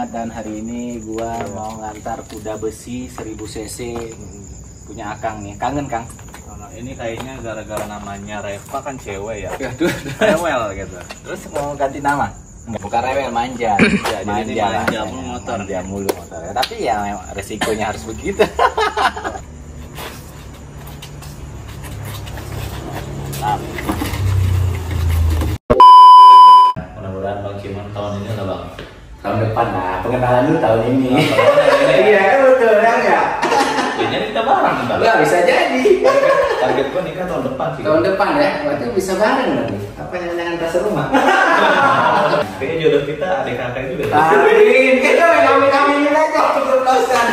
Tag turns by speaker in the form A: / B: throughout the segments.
A: banget dan hari ini gua mau ngantar kuda besi 1000 cc punya Akang nih. Kangen Kang?
B: Kalau ini kayaknya gara-gara namanya Reva kan cewek ya.
A: Ya.
B: Rewel gitu.
A: Terus mau ganti nama? Bukan rewel manja.
B: Ya, manja
A: lah.
B: mulu motor.
A: Manja mulu motor. Tapi ya resikonya harus begitu. Mantap.
B: Mudah-mudahan Bang Cimon tahun ini lah Bang.
A: Tahun depan lah, pengenalan dulu tahun ini.
B: Iya.
A: Iya, betul ya?
B: Kayaknya kita bareng ntar.
A: Enggak bisa jadi.
B: Target gua nikah tahun depan sih.
A: Tahun depan ya, berarti bisa bareng nanti. Apa yang jangan rasa rumah?
B: Kayaknya jodoh kita adik kakak juga.
A: Amin, kita main amin aminin aja untuk dosen.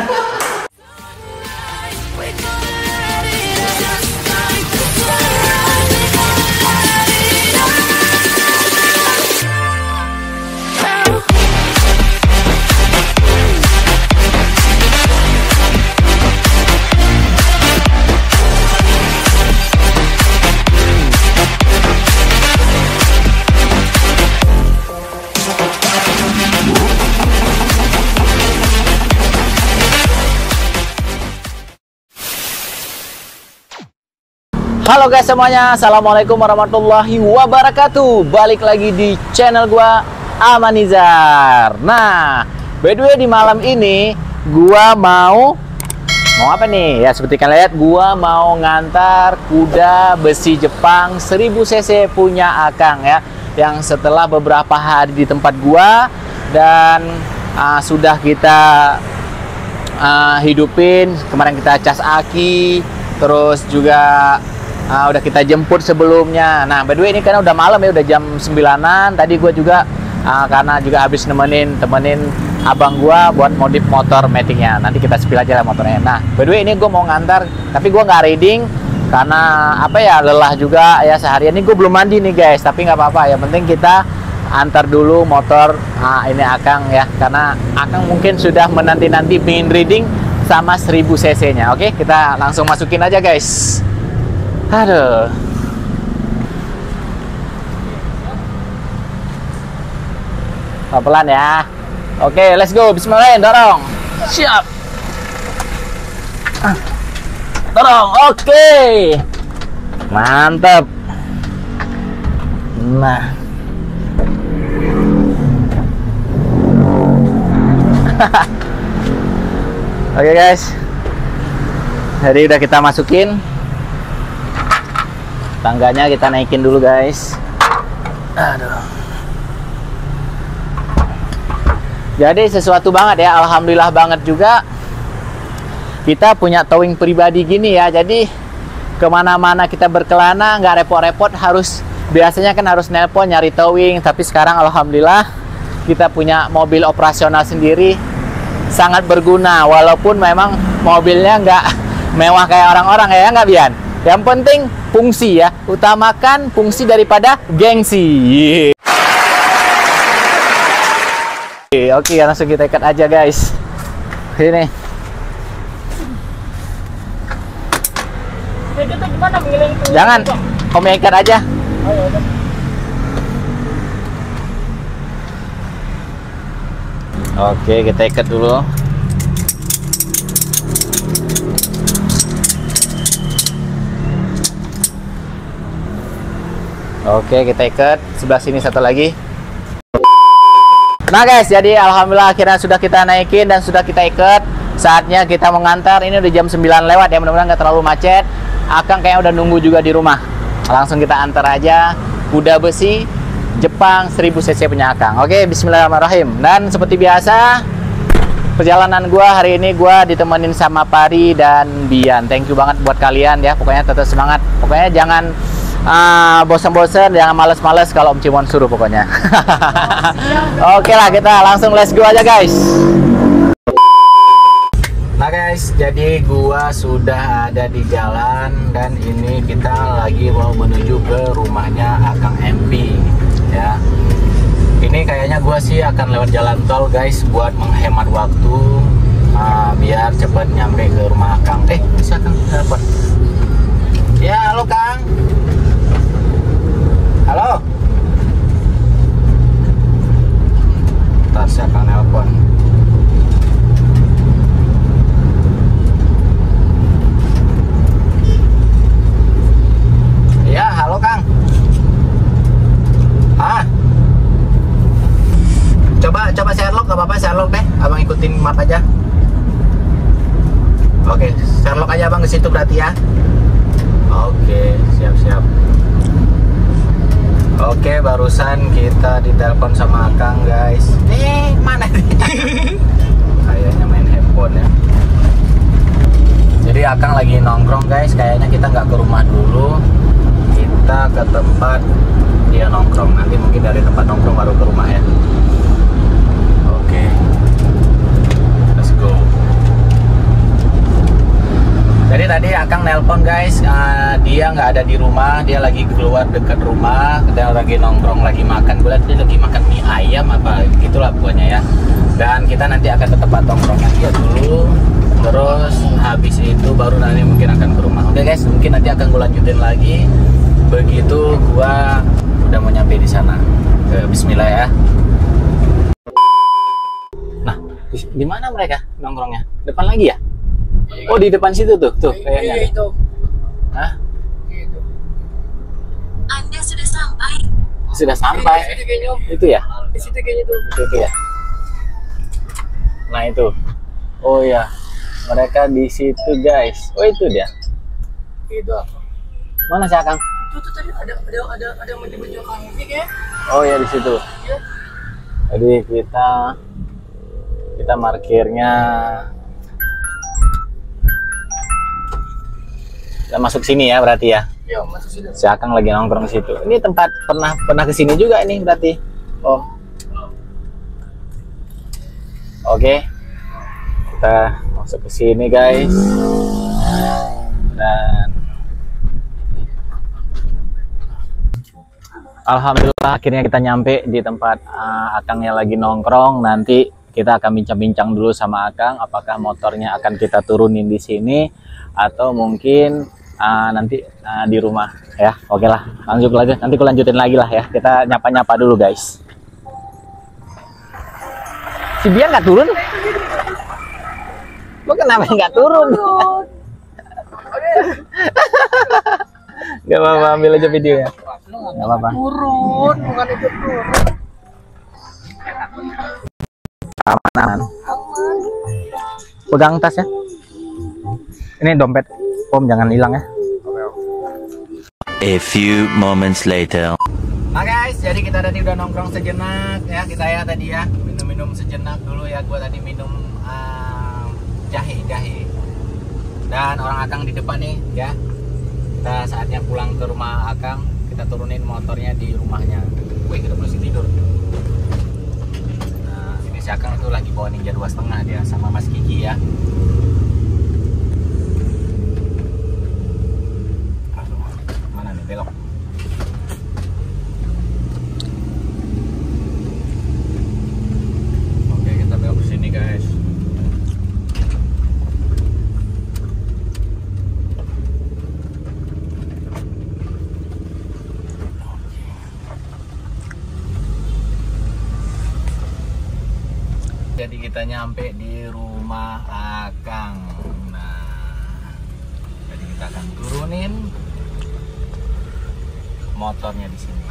A: Guys semuanya, Assalamualaikum warahmatullahi wabarakatuh. Balik lagi di channel gua Amanizar Nah, by the way di malam ini Gua mau Mau apa nih? Ya seperti kalian lihat Gua mau ngantar kuda besi Jepang 1000cc punya Akang ya. Yang setelah beberapa hari di tempat gua Dan ah, sudah kita uh, hidupin. Kemarin kita cas aki terus juga uh, udah kita jemput sebelumnya. Nah by the way ini karena udah malam ya udah jam 9an tadi gue juga uh, karena juga habis nemenin temenin abang gua buat modif motor metiknya. Nanti kita spill aja lah motornya. Nah by the way ini gue mau ngantar tapi gua nggak riding karena apa ya lelah juga ya seharian. Ini gue belum mandi nih guys tapi nggak apa-apa. Yang penting kita antar dulu motor ah, ini Akang ya. Karena Akang mungkin sudah menanti-nanti pingin reading sama 1000 cc nya oke kita langsung masukin aja guys aduh pelan ya. Oke let's go. Bismillah dorong. Siap. Ah. dorong. Oke. Mantap. Nah. Oke guys. Jadi udah kita masukin. Tangganya kita naikin dulu guys. Aduh. Jadi sesuatu banget ya, alhamdulillah banget juga. Kita punya towing pribadi gini ya, jadi ke mana-mana kita berkelana nggak repot-repot harus biasanya kan harus nelpon nyari towing, tapi sekarang alhamdulillah kita punya mobil operasional sendiri sangat berguna walaupun memang mobilnya nggak mewah kayak orang-orang ya nggak Bian yang penting fungsi ya. Utamakan fungsi daripada gengsi. Oke, oke langsung kita ikat aja guys. Ini. Jangan kamu ikat aja. Oke, kita ikat dulu. Oke, kita ikat. Sebelah sini satu lagi. Nah guys, jadi alhamdulillah akhirnya sudah kita naikin dan sudah kita ikat. Saatnya kita mengantar. Ini udah jam 9 lewat ya, mudah-mudahan nggak terlalu macet. Akang kayaknya udah nunggu juga di rumah. Langsung kita antar aja. Kuda besi Jepang 1000 cc punya Akang. Oke, bismillahirrahmanirrahim. Dan seperti biasa, perjalanan gua hari ini gua ditemenin sama Pari dan Bian. Thank you banget buat kalian ya. Pokoknya tetap semangat. Pokoknya jangan ah, bosan-bosan, jangan males-males kalau Om Cimon suruh pokoknya. Oke lah, kita langsung let's go aja guys. Nah guys, jadi gua sudah ada di jalan dan ini kita lagi mau menuju ke rumahnya Akang MP ya. Ini kayaknya gua sih akan lewat jalan tol guys buat menghemat waktu ah, biar cepat nyampe ke rumah Akang. Eh, bisa Kang dapat. Ya, halo Kang. Halo. Ntar saya akan nelpon. nggak apa-apa Sherlock deh. Abang ikutin map aja. Oke, Sherlock aja abang ke situ berarti ya. Oke, siap-siap. Oke, barusan kita ditelepon sama Akang, guys. Eh, mana nih? Kayaknya main handphone ya. Jadi Akang lagi nongkrong, guys. Kayaknya kita nggak ke rumah dulu. Kita ke tempat dia nongkrong. Nanti mungkin dari tempat nongkrong baru ke rumah ya. Oke. Let's go. Jadi tadi Akang nelpon guys, eh, dia nggak ada di rumah, dia lagi keluar dekat rumah, kita lagi nongkrong, lagi makan, gue dia lagi makan mie ayam apa gitulah pokoknya ya. Dan kita nanti akan ke tempat nongkrongnya dia dulu, terus habis itu baru nanti mungkin akan ke rumah. Oke guys, mungkin nanti akan gue lanjutin lagi. Begitu gua udah mau nyampe di sana. Eh, Bismillah ya. Nah, di, mana mereka nongkrongnya? Depan lagi ya? Oh di depan situ tuh, tuh kayaknya.
C: itu.
A: Hah?
C: Itu.
D: Anda sudah sampai.
A: Sudah sampai. Itu ya?
C: Di situ kayaknya tuh.
A: Itu, itu ya. Nah itu. Oh ya, mereka di situ guys. Oh itu dia.
C: Itu apa?
A: Mana sih Akang?
C: Itu tuh tadi ada ada ada ada yang baju kafe ya.
A: Oh ya di situ.
C: Iya.
A: Jadi kita kita markirnya kita masuk sini ya berarti ya.
C: Ya, masuk situ.
A: Si Akang lagi nongkrong di situ. Ini tempat pernah pernah ke sini juga ini berarti. Oh. Oke. Kita masuk ke sini guys. Dan Alhamdulillah akhirnya kita nyampe di tempat uh, Akang yang lagi nongkrong. Nanti kita akan bincang-bincang dulu sama Akang apakah motornya akan kita turunin di sini atau mungkin uh, nanti uh, di rumah ya. Oke lah, lanjut lagi. Nanti aku lanjutin lagi lah ya. Kita nyapa-nyapa dulu guys. Si Bian nggak turun? Lo kenapa nggak turun? Gak apa-apa, ambil aja videonya. Gak apa-apa.
C: Turun, bukan itu turun.
A: Aman, aman. Pegang tas ya. Ini dompet. Om jangan hilang ya.
E: A few moments later.
A: Nah guys, jadi kita tadi udah nongkrong sejenak ya kita ya tadi ya minum-minum sejenak dulu ya. Gua tadi minum um, jahe jahe. Dan orang Akang di depan nih ya. Kita saatnya pulang ke rumah Akang. Kita turunin motornya di rumahnya. Wih, kita masih tidur. Nah, ini si Akang itu lagi bawa Ninja dua setengah dia sama Mas Kiki ya. Aduh, mana nih belok? Oke, kita belok ke sini, guys. Jadi kita nyampe di rumah Akang. Nah, jadi kita akan turunin motornya di sini.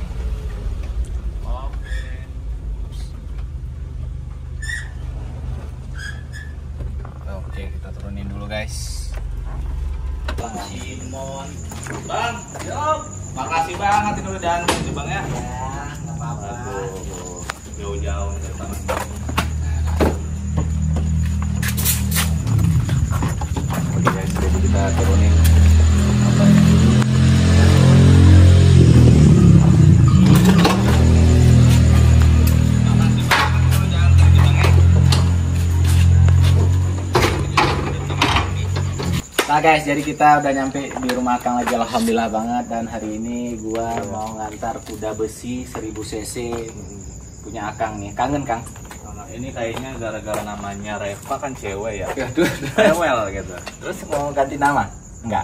A: Oke, kita turunin dulu guys.
B: Bang Simon. Bang, yuk. Makasih banget ini udah diantar nih bang ya.
A: Ya, nggak apa-apa.
B: Jauh-jauh dari sini.
A: Oke guys, jadi kita turunin Nah guys, jadi kita udah nyampe di rumah Kang lagi alhamdulillah banget dan hari ini gua mau ngantar kuda besi 1000 cc punya Akang nih. Kangen Kang?
B: Nah, ini kayaknya gara-gara namanya Reva kan cewek ya.
A: Aduh,
B: Rewel gitu.
A: Terus mau ganti nama? Enggak.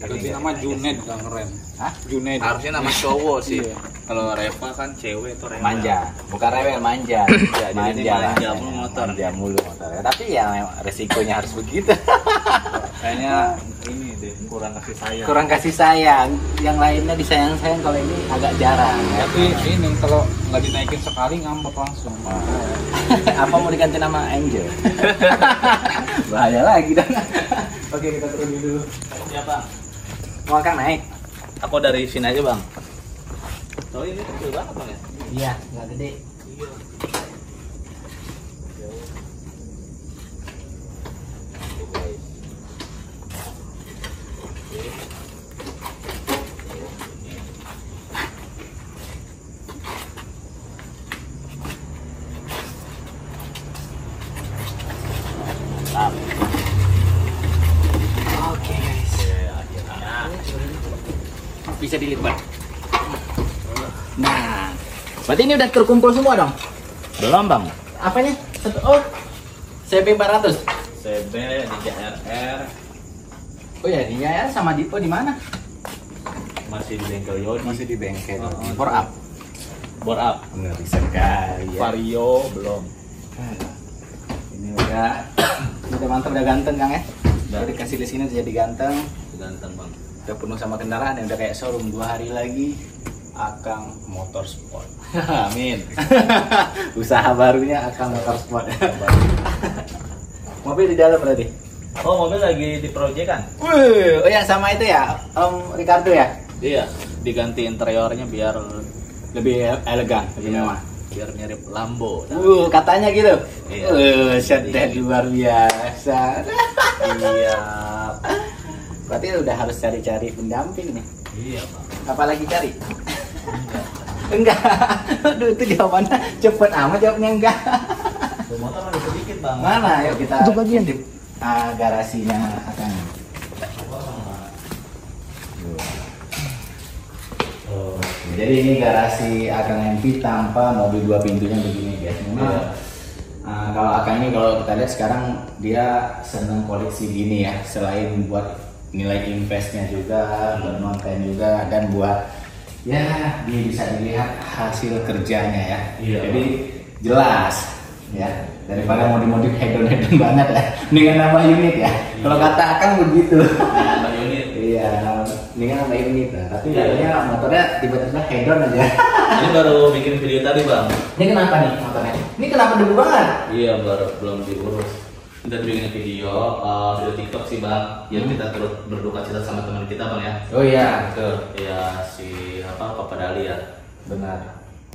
F: Ganti nama Junet gak ngerem.
A: Hah?
F: Junet.
B: Harusnya nama cowok sih. Kalau Reva kan cewek itu rewel.
A: Manja, bukan rewel, manja.
B: Ya, jadi ini
A: lah.
B: manja mulu motor.
A: Manja mulu motor. Tapi ya resikonya harus begitu.
B: Kayaknya ini deh kurang kasih sayang.
A: Kurang kasih sayang. Yang lainnya disayang-sayang kalau ini agak jarang. ya.
F: Tapi ini kalau nggak dinaikin sekali ngambek langsung.
A: apa mau diganti nama Angel? Bahaya lagi dah. Oke, kita turun dulu.
B: Siapa?
A: Mau akan naik?
B: Aku dari sini aja bang. Oh ini kecil banget bang ya?
A: Iya, nggak gede. Oke guys. Bisa dilipat. Nah, berarti ini udah terkumpul semua dong?
B: Belum bang.
A: Apanya? Satu, oh, CB 400.
B: CB di JRR
A: Oh ya, di Yaya sama Dipo di mana?
B: masih di bengkel Yodi.
A: Masih di bengkel.
B: Oh, oh.
A: For up.
B: Bor up.
A: Nggak bisa sekali ya.
B: Vario belum.
A: Ini udah udah mantap, udah ganteng Kang ya.
B: Udah.
A: Udah dikasih di sini jadi ganteng.
B: Ganteng bang.
A: Udah penuh sama kendaraan yang udah kayak showroom dua hari lagi. Akang Motorsport.
B: Amin.
A: Usaha barunya Akang Motorsport. Mobil di dalam berarti.
B: Oh mobil lagi di proyek kan?
A: Wih, oh ya sama itu ya, Om Ricardo ya.
B: Iya. Diganti interiornya biar
A: Lebih elegan, lebih mewah.
B: biar mirip Lambo.
A: Uh, katanya gitu.
B: Iya.
A: Uh, sedih luar biasa.
B: Iya.
A: Berarti udah harus cari-cari pendamping nih.
B: Iya bang.
A: Apalagi cari? Enggak. Aduh, itu jawabannya cepet amat jawabnya enggak.
B: Motor ada sedikit bang.
A: Mana? Yuk kita Itu bagian di ah, garasinya akan. Oh, jadi ini garasi Akang MP tanpa mobil dua pintunya begini guys. Memang
B: Iya.
A: ah, kalau Akang ini kalau kita lihat sekarang dia senang koleksi gini ya. Selain buat nilai investnya juga, buat juga, dan buat ya dia bisa dilihat hasil kerjanya ya.
B: Iya.
A: Jadi jelas ya daripada modif-modif hedon-hedon banget ya. Dengan nama unit ya. Kalau kata Akang begitu.
B: Nah, Bang unit.
A: Iya, ini kan sama unit lah. Tapi
B: Iya.
A: katanya motornya tiba-tiba hedon aja.
B: Ini baru bikin video tadi bang.
A: ini kenapa nih motornya? Ini kenapa debu banget?
B: Iya baru belum diurus. Kita bikin video, uh, video TikTok sih bang. Yang kita turut berduka cita sama teman kita bang ya.
A: Oh iya,
B: Ya si apa Papa Dali ya.
A: benar.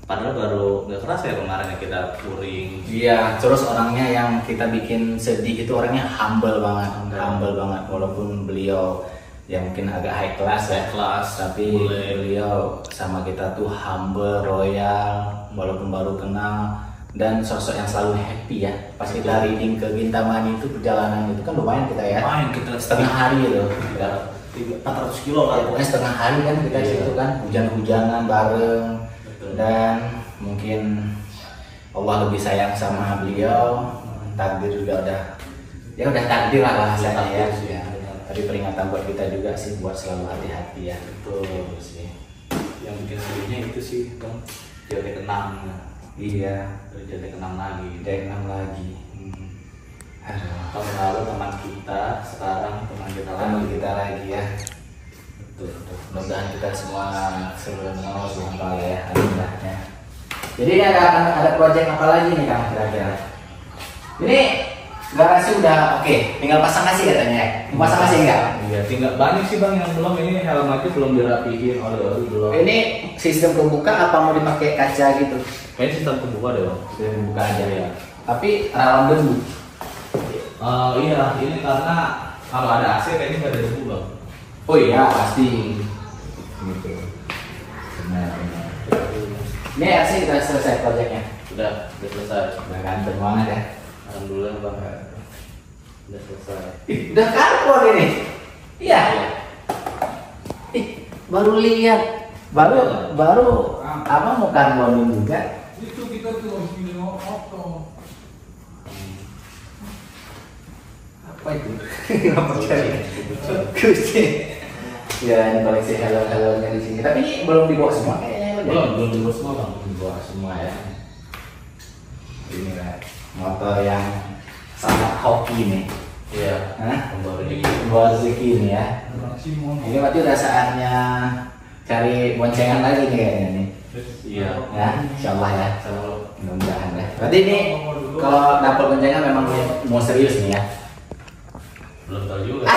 B: Padahal baru nggak kerasa ya kemarin ya kita touring.
A: Iya, terus orangnya yang kita bikin sedih itu orangnya humble banget,
B: Humble.
A: humble banget. Walaupun beliau yang mungkin agak high class ya,
B: High class,
A: tapi
B: boleh.
A: beliau sama kita tuh humble, royal, walaupun baru kenal dan sosok yang selalu happy ya. Pas kita reading ke Gintamani itu perjalanan itu kan lumayan kita ya.
B: Main kita
A: setengah hari. Ya,
B: 400 kilo
A: Ya,
B: lah.
A: pokoknya setengah hari kan kita
B: Iya.
A: situ kan hujan-hujanan bareng
B: Betul.
A: dan mungkin Allah lebih sayang sama beliau takdir juga udah ya udah takdir lah bahasanya ya, ya. tapi peringatan buat kita juga sih buat selalu hati-hati ya
B: Betul sih. Yang bikin sedihnya itu sih bang. Jadi kenang.
A: Iya
B: Jadi kenang lagi.
A: udah enam lagi
B: Hmm.
A: Aduh,
B: Tahun lalu teman kita, sekarang teman kita
A: teman
B: lagi.
A: kita lagi ya
B: Betul, betul.
A: mudah-mudahan kita semua seluruh Tuhan Taala ya alhamdulillah ya. jadi ini ada ada proyek apa lagi nih kang kira-kira ini garasi udah oke tinggal pasang nasi katanya ya pasang nasi enggak
B: Iya, tinggal banyak sih bang yang belum ini helm aja belum dirapihin oleh oleh belum.
A: ini sistem kebuka apa mau dipakai kaca gitu
B: Kayaknya sistem kebuka deh bang.
A: sistem kebuka aja
B: Iya.
A: tapi rawan debu
B: Eh, iya, ini karena kalau ada AC kayaknya nggak ada debu bang.
A: oh iya pasti gitu benar benar ini RC kita selesai proyeknya
B: Udah, udah selesai.
A: udah ganteng banget ya
B: Alhamdulillah bang. Udah selesai.
A: Udah karbon ini. Iya. Ih, baru lihat. Baru baru apa mau karbonin juga.
F: Itu kita tuh harus pilih auto.
A: Apa itu? Nggak percaya. Kucing. Ya, ini koleksi hello-hellonya di sini. Tapi ini belum dibawa semua kayaknya.
B: Belum, belum diurus semua bang.
A: dibawa semua ya. Ini lah motor yang sangat hoki nih.
B: Iya.
A: Hah?
B: Membawa rezeki.
A: Ini ya. Ini berarti udah saatnya cari boncengan lagi nih kayaknya nih.
B: Iya.
A: Ya, insya Allah ya. Mudah-mudahan ya. Berarti ini kalau dapat boncengan memang mau serius nih ya.
B: Belum tahu juga.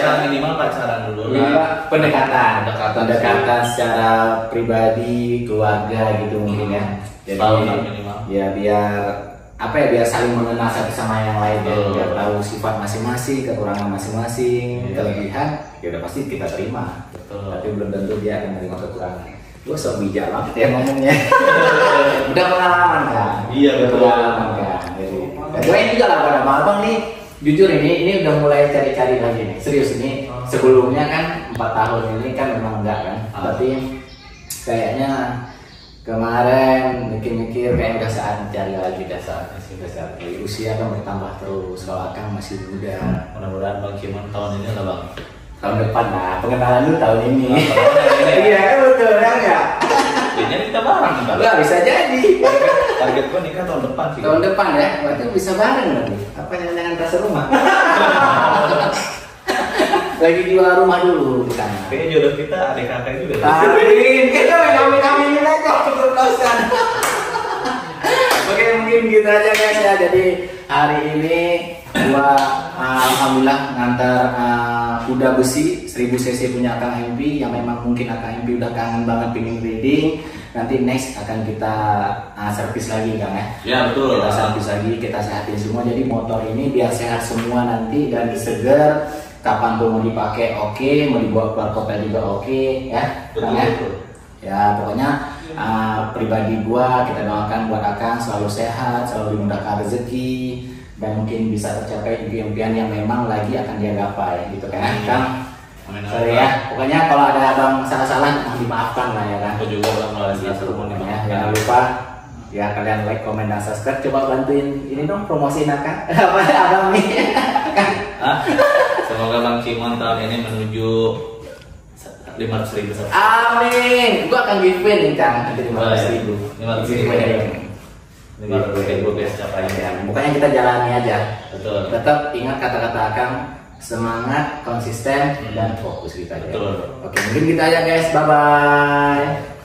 B: ya minimal pacaran dulu.
A: Pak, pendekatan,
B: Pendekatan.
A: pendekatan secara pribadi, keluarga gitu mungkin ya. Jadi
B: minimal.
A: ya biar apa ya biar saling mengenal satu sama yang lain ya, biar tahu sifat masing-masing, kekurangan masing-masing,
B: Iya.
A: kelebihan, ya udah pasti kita terima.
B: Betul.
A: Tapi belum tentu dia akan menerima kekurangan. Gue sok bijak banget ya ngomongnya. udah pengalaman kan?
B: Iya,
A: Udah
B: betul.
A: pengalaman kan. Jadi, gue ini juga lah pada abang nih jujur ini ini udah mulai cari-cari lagi nih serius ini sebelumnya kan empat tahun ini kan memang enggak kan
B: Ah.
A: tapi kayaknya kemarin mikir-mikir kayak udah saat cari lagi udah sih udah usia kan bertambah terus kalau akan masih muda
B: Mudah-mudahan Bang Kimon tahun ini lah Bang.
A: tahun depan lah pengenalan dulu tahun ini
B: ini ya.
A: iya betul ya enggak
B: Kayaknya kita bareng nih Bang.
A: Enggak bisa jadi
B: Target gua nikah tahun depan sih.
A: tahun depan ya berarti bisa bareng nanti apa jangan rasa rumah lagi jual rumah dulu di sana
B: Kayaknya jodoh kita adik kakak juga.
A: Amin, kita kami kami Oke mungkin gitu aja guys ya. Jadi hari ini gua uh, alhamdulillah ngantar uh, kuda besi 1000 cc punya Kang MP yang memang mungkin Kang MP udah kangen banget pingin reading. Nanti next akan kita uh, servis lagi Kang ya.
B: Ya betul.
A: Kita servis lagi, kita sehatin semua. Jadi motor ini biar sehat semua nanti dan segar. Kapan tuh mau dipakai oke, mau dibawa keluar kota juga oke, ya.
B: Betul,
A: Kang, ya?
B: betul.
A: Ya pokoknya uh, pribadi gua kita doakan buat Akang selalu sehat, selalu dimudahkan rezeki dan mungkin bisa tercapai impian-impian yang memang lagi akan dia gapai gitu kan Kang.
B: Amin.
A: Sorry ya, pokoknya kalau ada abang salah-salah mohon dimaafkan lah ya kan.
B: Aku juga Bang mulai
A: Ya,
B: seru mau
A: ya, jangan lupa ya kalian like, komen, dan subscribe. Coba bantuin ini dong promosiin Akang. Apa abang nih?
B: Semoga Bang Kimon tahun ini menuju 500 ribu
A: Amin. Gua akan giveaway nih Kang nanti lima ratus ribu.
B: 500 ribu. 500 ribu guys capainya.
A: Ya, pokoknya kita jalani aja.
B: Betul.
A: Tetap ingat kata-kata Akang semangat, konsisten, dan fokus kita aja.
B: Betul.
A: Oke, mungkin gitu aja guys. Bye bye.